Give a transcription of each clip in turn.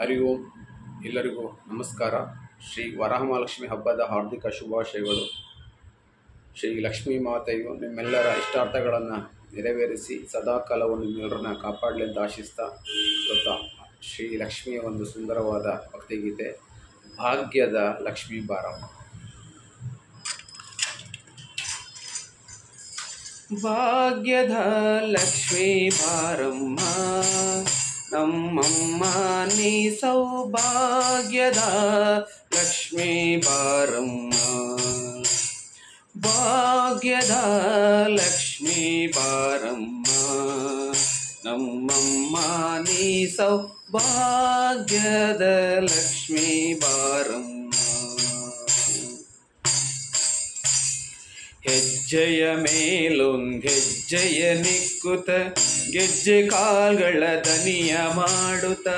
ಹರಿ ಓಂ ಎಲ್ಲರಿಗೂ ನಮಸ್ಕಾರ. ಶ್ರೀ ವರಮಹಾಲಕ್ಷ್ಮಿ ಹಬ್ಬದ ಹಾರ್ದಿಕ ಶುಭಾಶಯಗಳು. ಶ್ರೀ ಲಕ್ಷ್ಮೀ ಮಾತೆಯು ನಿಮ್ಮೆಲ್ಲರ ಇಷ್ಟಾರ್ಥಗಳನ್ನು ನೆರವೇರಿಸಿ ಸದಾಕಾಲವನ್ನು ನಿಮ್ಮೆಲ್ಲರನ್ನ ಕಾಪಾಡಲಿ ಅಂತ ಆಶಿಸ್ತಾ ಶ್ರೀ ಲಕ್ಷ್ಮಿಯ ಒಂದು ಸುಂದರವಾದ ಭಕ್ತಿಗೀತೆ, ಭಾಗ್ಯದ ಲಕ್ಷ್ಮೀ ಬಾರಮ್ಮ ಭಾಗ್ಯದ ಲಕ್ಷ್ಮೀ ಬಾರಮ್ಮ ನಮ್ಮಮ್ಮ ನೀ ಸೌಭಾಗ್ಯದ ಲಕ್ಷ್ಮೀ ಬಾರಮ್ಮ ಭಾಗ್ಯದ ಲಕ್ಷ್ಮೀ ಬಾರಮ್ಮ ನಮ್ಮಮ್ಮ ನೀ ಸೌಭಾಗ್ಯದ ಲಕ್ಷ್ಮೀ ಬಾರಮ್ಮ ಹೆಜ್ಜೆಯ ಮೇಲೊಂದು ಹೆಜ್ಜೆಯ ನಿಕ್ಕುತ, ಗೆಜ್ಜೆ ಕಾಲ್ಗಳ ದನಿಯ ಮಾಡುತ್ತ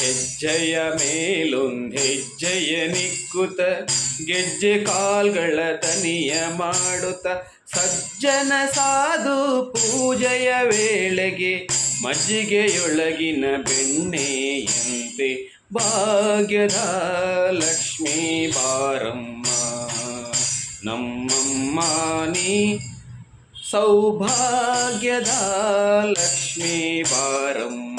ಹೆಜ್ಜೆಯ ಮೇಲೊಂದು ಹೆಜ್ಜೆಯ ನಿಕ್ಕುತ, ಗೆಜ್ಜೆ ಕಾಲ್ಗಳ ದನಿಯ ಮಾಡುತ್ತ ಸಜ್ಜನ ಸಾಧು ಪೂಜೆಯ ವೇಳೆಗೆ ಮಜ್ಜಿಗೆಯೊಳಗಿನ ಬೆಣ್ಣೆಯಂತೆ ಭಾಗ್ಯದ ಲಕ್ಷ್ಮೀ ಬಾರಮ್ಮ ನಮ್ಮಮ್ಮ ಸೌಭಾಗ್ಯದ ಲಕ್ಷ್ಮೀ ಬಾರಮ್ಮ.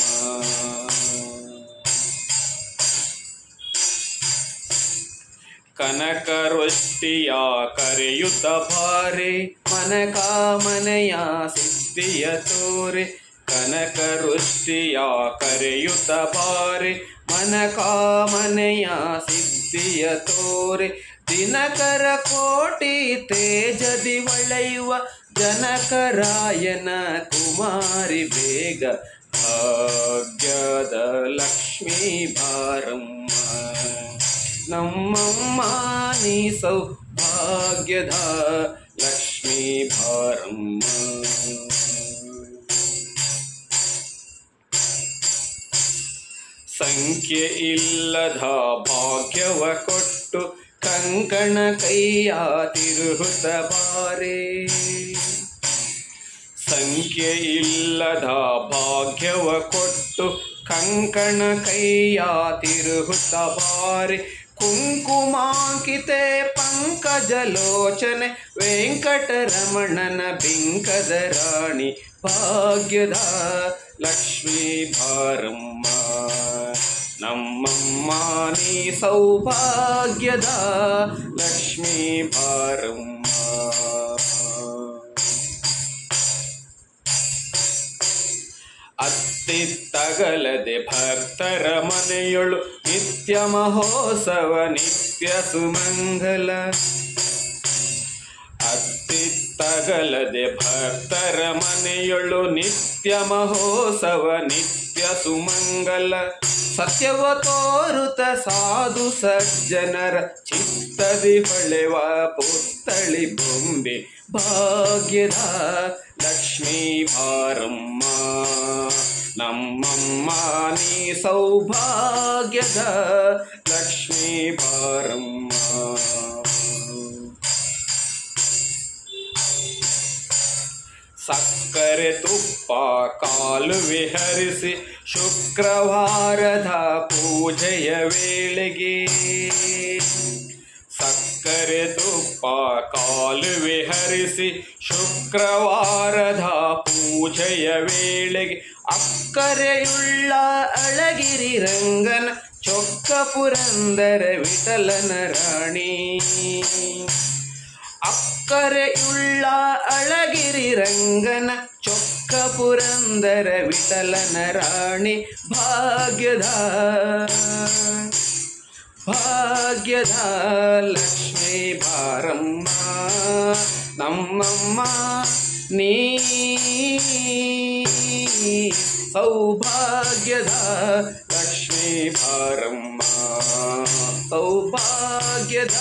ಕನಕರೊಷ್ಟಿಯ ಕರೆಯುತ್ತ ಬಾರೆ ಮನಕಾಮನೆಯ ಸಿದ್ಧಿಯ ತೋರೆ. ಕನಕರುಷ್ಟಿಯ ಕರೆಯುತ್ತ ಬಾರೆ ಮನಕಾಮನೆಯ ಸಿದ್ಧಿಯ ತೋರೆ. ದಿನಕರ ಕೋಟಿ ತೇಜದಿ ಒಳೆಯುವ ಜನಕರಾಯನ ಕುಮಾರಿ ಬೇಗ ಭಾಗ್ಯದ ಲಕ್ಷ್ಮೀ ಭಾರಮ್ಮ ನಮ್ಮಮ್ಮ ನೀ ಸೌಭಾಗ್ಯದ ಲಕ್ಷ್ಮೀ ಭಾರಮ್ಮ ಸಂಖ್ಯೆ ಇಲ್ಲದ ಭಾಗ್ಯವ ಕೊಟ್ಟು ಕಂಕಣ ಕೈಯ ಬಾರಿ ಬಾರೆ. ಸಂಖ್ಯೆ ಇಲ್ಲದ ಭಾಗ್ಯವ ಕೊಟ್ಟು ಕಂಕಣ ಕೈಯ ಬಾರಿ ಬಾರೆ. ಕುಂಕುಮಾಂಕಿತೆ ಪಂಕಜಲೋಚನೆ, ವೆಂಕಟರಮಣನ ಬಿಂಕದ ರಾಣಿ, ಭಾಗ್ಯದ ಲಕ್ಷ್ಮೀ ಬಾರಮ್ಮ ನಮ್ಮಮ್ಮ ನೀ ಸೌಭಾಗ್ಯದ ಲಕ್ಷ್ಮೀ ಪಾರಮ್ಮ. ಅತ್ತಿತ್ತಗಲದೆ ಭಕ್ತರ ಮನೆಯೊಳು ನಿತ್ಯ ಮಹೋತ್ಸವ, ನಿತ್ಯ ಸುಮಂಗಲ. ಅತ್ತಿತ್ತಗಲದೆ ಭಕ್ತರ ಮನೆಯೊಳು ನಿತ್ಯ ಮಹೋತ್ಸವ, ನಿತ್ಯ ಸುಮಂಗಲ. ಸತ್ಯವ ತೋರುತ ಸಾಧು ಸಜ್ಜನರ ಚಿತ್ತದಿ ಹೊಳೆವ ಪುತ್ತಳಿ ಬೊಂಬೆ. ಭಾಗ್ಯದ ಲಕ್ಷ್ಮೀ ಬಾರಮ್ಮ, ನಮ್ಮಮ್ಮ ನೀ ಸೌಭಾಗ್ಯದ ಲಕ್ಷ್ಮೀ ಬಾರಮ್ಮ. ಸಕ್ಕರೆ ತುಪ್ಪ ಕಾಲು ವಿಹರಿಸಿ ಶುಕ್ರವಾರದ ಪೂಜೆಯ ವೇಳೆಗೆ ಸಕ್ಕರೆ ತುಪ್ಪ ಕಾಲು ವಿಹರಿಸಿ ಶುಕ್ರವಾರದ ಪೂಜೆಯ ವೇಳೆಗೆ ಅಕ್ಕರೆಯುಳ್ಳ ಅಳಗಿರಿ ರಂಗನ ಚೊಕ್ಕ ಪುರಂದರ ವಿಠಲನ ರಾಣಿ. ಅಕ್ಕರೆಯುಳ್ಳ ಅಳಗಿರಿ ರಂಗನ ಚೊಕ್ಕ ಪುರಂದರ ವಿಠಲನ ರಾಣಿ ಭಾಗ್ಯದ ಭಾಗ್ಯದ ಲಕ್ಷ್ಮೀ ಬಾರಮ್ಮ ನಮ್ಮಮ್ಮ ನೀ ಸೌಭಾಗ್ಯದ ಲಕ್ಷ್ಮೀ ಬಾರಮ್ಮ ಸೌಭಾಗ್ಯದ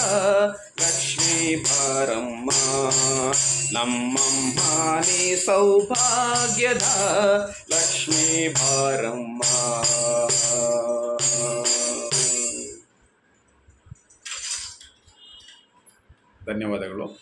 ಲಕ್ಷ್ಮೀ ಬಾರಮ್ಮ ನಮ್ಮಮ್ಮ ನೀ ಸೌಭಾಗ್ಯದ ಲಕ್ಷ್ಮೀ ಬಾರಮ್ಮ ಧನ್ಯವಾದಗಳು.